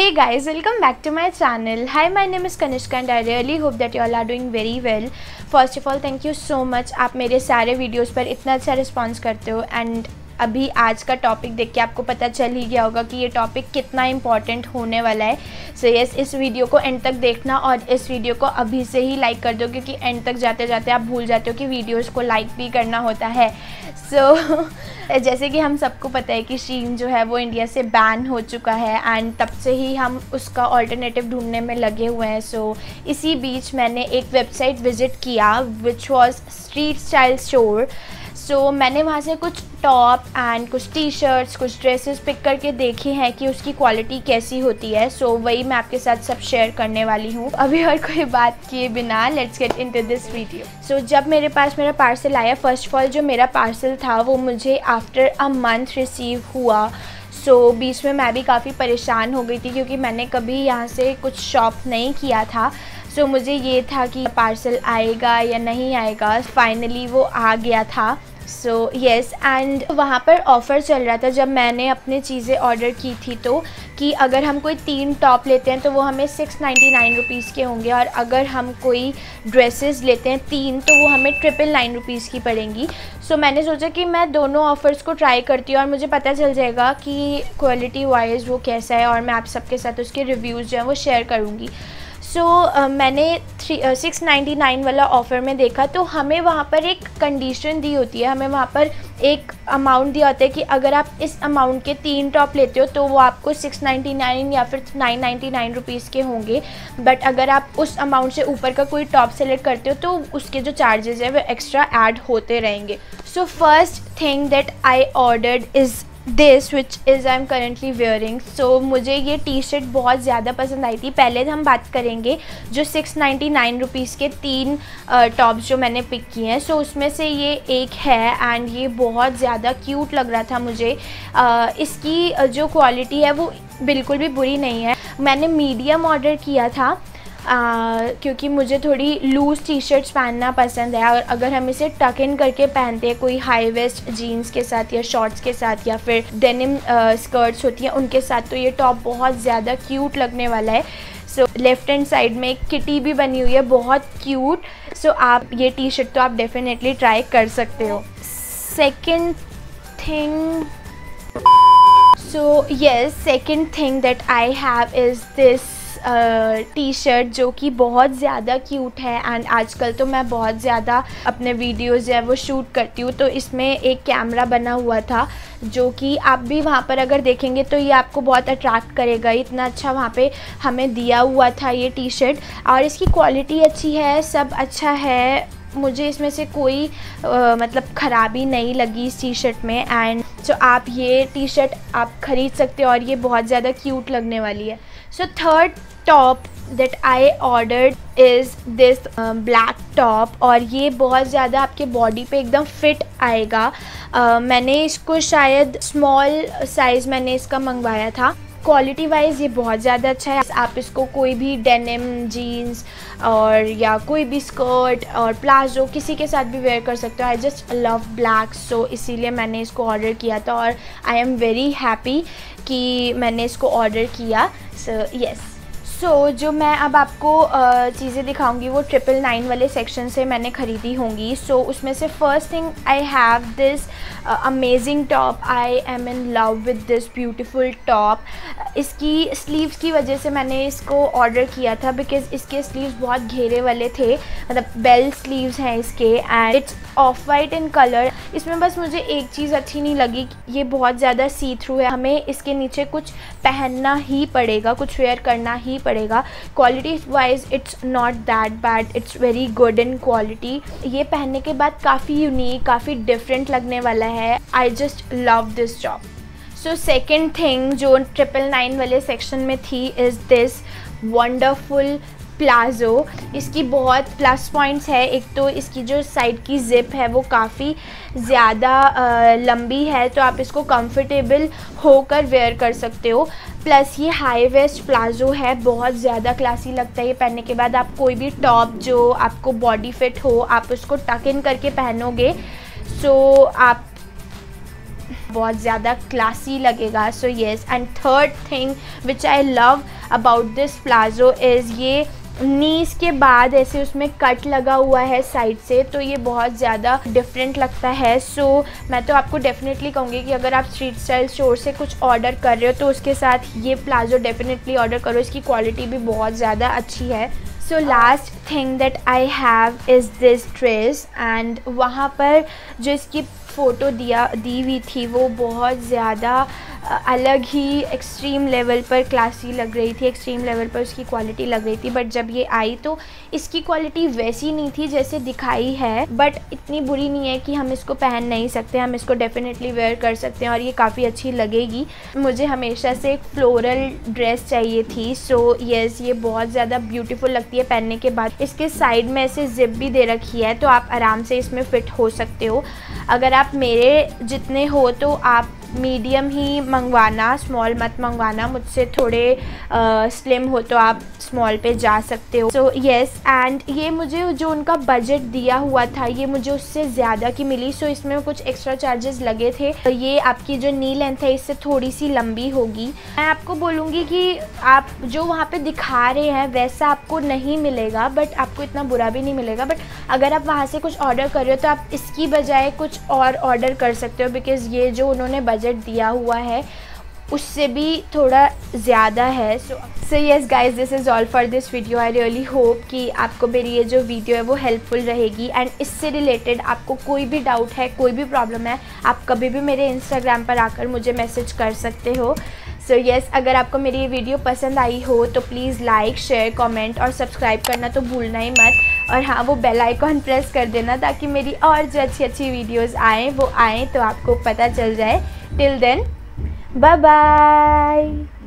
Hey guys, welcome back to my channel. Hi, my name is Kanishka and I really hope that you all are doing very well. First of all, thank you so much. आप मेरे सारे videos पर इतना अच्छा response करते हो and अभी आज का टॉपिक देख के आपको पता चल ही गया होगा कि ये टॉपिक कितना इंपॉर्टेंट होने वाला है। सो so, यस yes, इस वीडियो को एंड तक देखना और इस वीडियो को अभी से ही लाइक कर दो क्योंकि एंड तक जाते जाते आप भूल जाते हो कि वीडियोज़ को लाइक भी करना होता है। सो so, जैसे कि हम सबको पता है कि शीन जो है वो इंडिया से बैन हो चुका है एंड तब से ही हम उसका ऑल्टरनेटिव ढूँढने में लगे हुए हैं। सो so, इसी बीच मैंने एक वेबसाइट विज़िट किया which was street style store so so, मैंने वहाँ से कुछ टॉप एंड कुछ टी शर्ट्स कुछ ड्रेसेस पिक करके देखी हैं कि उसकी क्वालिटी कैसी होती है। सो so, वही मैं आपके साथ सब शेयर करने वाली हूँ। अभी और कोई बात किए बिना let's get into this video so जब मेरे पास मेरा पार्सल आया फ़र्स्ट ऑफ़ ऑल जो मेरा पार्सल था वो मुझे आफ्टर अ मंथ रिसीव हुआ। सो so, बीच में मैं भी काफ़ी परेशान हो गई थी क्योंकि मैंने कभी यहाँ से कुछ शॉप नहीं किया था। सो so, मुझे ये था कि पार्सल आएगा या नहीं आएगा। फाइनली वो आ गया था। सो येस एंड वहाँ पर ऑफ़र चल रहा था जब मैंने अपने चीज़ें ऑर्डर की थी तो कि अगर हम कोई तीन टॉप लेते हैं तो वो हमें सिक्स नाइन्टी नाइन रुपीज़ के होंगे और अगर हम कोई ड्रेसेस लेते हैं तीन तो वो हमें ट्रिपल नाइन रुपीज़ की पड़ेंगी। सो so, मैंने सोचा कि मैं दोनों ऑफ़र्स को ट्राई करती हूँ और मुझे पता चल जाएगा कि क्वालिटी वाइज वो कैसा है और मैं आप सबके साथ उसके रिव्यूज़ जो हैं वो शेयर करूँगी। सो so, uh, मैंने थ्री सिक्स नाइन्टी नाइन वाला ऑफ़र में देखा तो हमें वहाँ पर एक कंडीशन दी होती है। हमें वहाँ पर एक अमाउंट दिया होता है कि अगर आप इस अमाउंट के तीन टॉप लेते हो तो वो आपको सिक्स नाइन्टी नाइन या फिर नाइन नाइन्टी नाइन रुपीज़ के होंगे। बट अगर आप उस अमाउंट से ऊपर का कोई टॉप सेलेक्ट करते हो तो उसके जो चार्जेस हैं वो एक्स्ट्रा ऐड होते रहेंगे। So first thing that I ordered is this which is I am currently wearing so मुझे ये टी शर्ट बहुत ज़्यादा पसंद आई थी। पहले हम बात करेंगे जो सिक्स नाइन्टी नाइन रुपीज़ के तीन टॉप्स जो मैंने पिक किए हैं। सो उसमें से ये एक है एंड ये बहुत ज़्यादा क्यूट लग रहा था मुझे। uh, इसकी जो क्वालिटी है वो बिल्कुल भी बुरी नहीं है। मैंने मीडियम ऑर्डर किया था। आ, क्योंकि मुझे थोड़ी लूज़ टी शर्ट्स पहनना पसंद है और अगर हम इसे टक इन करके पहनते हैं कोई हाई वेस्ट जीन्स के साथ या शॉर्ट्स के साथ या फिर डेनिम स्कर्ट्स होती हैं उनके साथ तो ये टॉप बहुत ज़्यादा क्यूट लगने वाला है। सो लेफ़्ट हैंड साइड में एक किटी भी बनी हुई है बहुत क्यूट सो so, आप ये टी शर्ट तो आप डेफिनेटली ट्राई कर सकते हो। Second thing so yes second thing that I have is this T shirt जो कि बहुत ज़्यादा क्यूट है एंड आजकल तो मैं बहुत ज़्यादा अपने वीडियोज़ है वो शूट करती हूँ तो इसमें एक कैमरा बना हुआ था जो कि आप भी वहाँ पर अगर देखेंगे तो ये आपको बहुत अट्रैक्ट करेगा। इतना अच्छा वहाँ पे हमें दिया हुआ था ये टी शर्ट और इसकी क्वालिटी अच्छी है सब अच्छा है। मुझे इसमें से कोई आ, मतलब ख़राबी नहीं लगी इस टी शर्ट में एंड जो आप ये टी शर्ट आप ख़रीद सकते हो और ये बहुत ज़्यादा क्यूट लगने वाली है। So third top that I ordered is this black top और ये बहुत ज़्यादा आपके बॉडी पे एकदम फिट आएगा। Uh, मैंने इसको शायद स्मॉल साइज़ मैंने इसका मंगवाया था। क्वालिटी वाइज ये बहुत ज़्यादा अच्छा है। आप इसको कोई भी डेनिम जीन्स और या कोई भी स्कर्ट और प्लाजो किसी के साथ भी वेयर कर सकते हो। I just love black so इसीलिए मैंने इसको ऑर्डर किया था और आई एम वेरी हैप्पी कि मैंने इसको ऑर्डर किया। So so, yes yes. So so, जो मैं अब आपको चीज़ें दिखाऊँगी वो ट्रिपल नाइन वाले सेक्शन से मैंने ख़रीदी होंगी। सो so, उसमें से first thing I have this amazing top I am in love with this beautiful top इसकी स्लीव्स की वजह से मैंने इसको ऑर्डर किया था बिकॉज़ इसके स्लीव्स बहुत घेरे वाले थे। मतलब बेल स्लीव्स हैं इसके and it's off white in colour इसमें बस मुझे एक चीज़ अच्छी नहीं लगी ये बहुत ज़्यादा सी थ्रू है। हमें इसके नीचे कुछ पहनना ही पड़ेगा कुछ वेयर करना ही पड़ेगा quality wise it's not that bad it's very good in quality ये पहनने के बाद काफ़ी यूनिक काफ़ी डिफरेंट लगने वाला है। I just love this job so second thing जो ट्रिपल नाइन वाले सेक्शन में थी इज़ दिस वंडरफुल प्लाज़ो इसकी बहुत प्लस पॉइंट्स है। एक तो इसकी जो साइड की ज़िप है, वो काफ़ी ज़्यादा लंबी है तो आप इसको कंफर्टेबल होकर वेयर कर सकते हो। प्लस ये हाई वेस्ट प्लाज़ो है, बहुत ज़्यादा क्लासी लगता है। ये पहनने के बाद आप कोई भी टॉप जो आपको बॉडी फिट हो, आप उसको टक इन करके पहनोगे सो आप बहुत ज़्यादा क्लासी लगेगा। So yes and third thing which I love about this palazzo is ये नीस के बाद ऐसे उसमें कट लगा हुआ है साइड से तो ये बहुत ज़्यादा डिफरेंट लगता है। सो so, मैं तो आपको डेफिनेटली कहूँगी कि अगर आप स्ट्रीट स्टाइल स्टोर से कुछ ऑर्डर कर रहे हो तो उसके साथ ये प्लाजो डेफिनेटली ऑर्डर करो। इसकी क्वालिटी भी बहुत ज़्यादा अच्छी है। So last thing that I have is this dress and वहाँ पर जो इसकी फ़ोटो दिया दी हुई थी वो बहुत ज़्यादा अलग ही एक्सट्रीम लेवल पर क्लासी लग रही थी एक्सट्रीम लेवल पर उसकी क्वालिटी लग रही थी बट जब ये आई तो इसकी क्वालिटी वैसी नहीं थी जैसे दिखाई है बट इतनी बुरी नहीं है कि हम इसको पहन नहीं सकते हम इसको डेफिनेटली वेयर कर सकते हैं और ये काफ़ी अच्छी लगेगी। मुझे हमेशा से एक फ्लोरल ड्रेस चाहिए थी सो so, येस yes, ये बहुत ज़्यादा ब्यूटीफुल लगती है पहनने के बाद। इसके साइड में ऐसे जिप भी दे रखी है तो आप आराम से इसमें फ़िट हो सकते हो। अगर आप मेरे जितने हो तो आप मीडियम ही मंगवाना स्मॉल मत मंगवाना। मुझसे थोड़े स्लिम हो तो आप स्मॉल पे जा सकते हो। सो येस एंड ये मुझे जो उनका बजट दिया हुआ था, ये मुझे उससे ज़्यादा की मिली। सो so, इसमें कुछ एक्स्ट्रा चार्जेस लगे थे। तो ये आपकी जो नी लेंथ है, इससे थोड़ी सी लंबी होगी। मैं आपको बोलूँगी कि आप जो वहाँ पे दिखा रहे हैं, वैसा आपको नहीं मिलेगा बट आपको इतना बुरा भी नहीं मिलेगा। बट अगर आप वहाँ से कुछ ऑर्डर कर रहे हो तो आप इसकी बजाय कुछ और ऑर्डर कर सकते हो बिकॉज़ ये जो उन्होंने बजट दिया हुआ है उससे भी थोड़ा ज़्यादा है। So so yes guys this is all for this video I really hope कि आपको मेरी ये जो वीडियो है वो हेल्पफुल रहेगी एंड इससे रिलेटेड आपको कोई भी डाउट है कोई भी प्रॉब्लम है आप कभी भी मेरे इंस्टाग्राम पर आकर मुझे मैसेज कर सकते हो। सो so येस yes, अगर आपको मेरी ये वीडियो पसंद आई हो तो प्लीज़ लाइक शेयर कमेंट और सब्सक्राइब करना तो भूलना ही मत। और हाँ वो बेल आइकॉन प्रेस कर देना ताकि मेरी और जो अच्छी अच्छी वीडियोस आएँ वो आएँ तो आपको पता चल जाए। Till then, bye-bye.